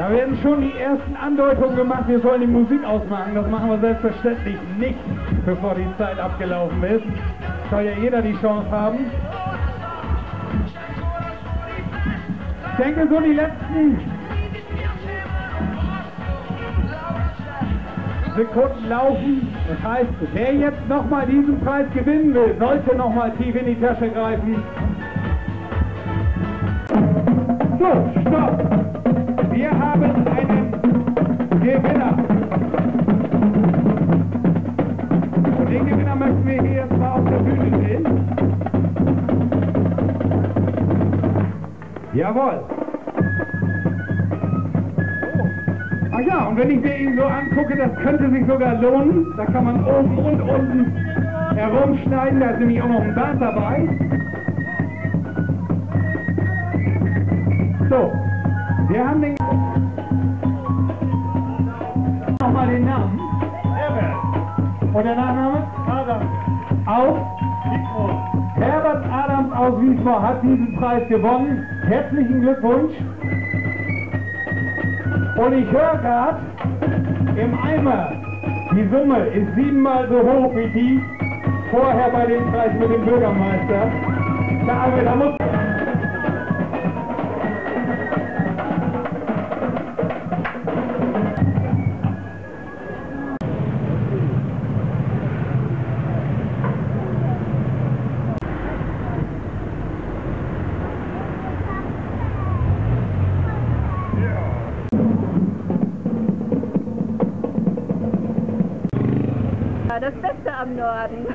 Da werden schon die ersten Andeutungen gemacht, wir sollen die Musik ausmachen. Das machen wir selbstverständlich nicht, bevor die Zeit abgelaufen ist. Soll ja jeder die Chance haben. Ich denke, so die letzten Sekunden laufen. Das heißt, wer jetzt nochmal diesen Preis gewinnen will, sollte nochmal tief in die Tasche greifen. So, stopp! Den Gewinner möchten wir hier auf der Bühne sehen. Jawohl. Ach ja, und wenn ich mir ihn so angucke, das könnte sich sogar lohnen. Da kann man oben und unten herumschneiden. Da ist nämlich auch noch ein Band dabei. So, wir haben den... Nochmal den Namen. Herbert, Und der Nachname? Adam, Aus Mikro, Herbert Adams aus Wiesbaden hat diesen Preis gewonnen. Herzlichen Glückwunsch. Und ich höre gerade, im Eimer, die Summe ist siebenmal so hoch wie die vorher bei dem Preis mit dem Bürgermeister. Da, da muss... das Beste am Norden.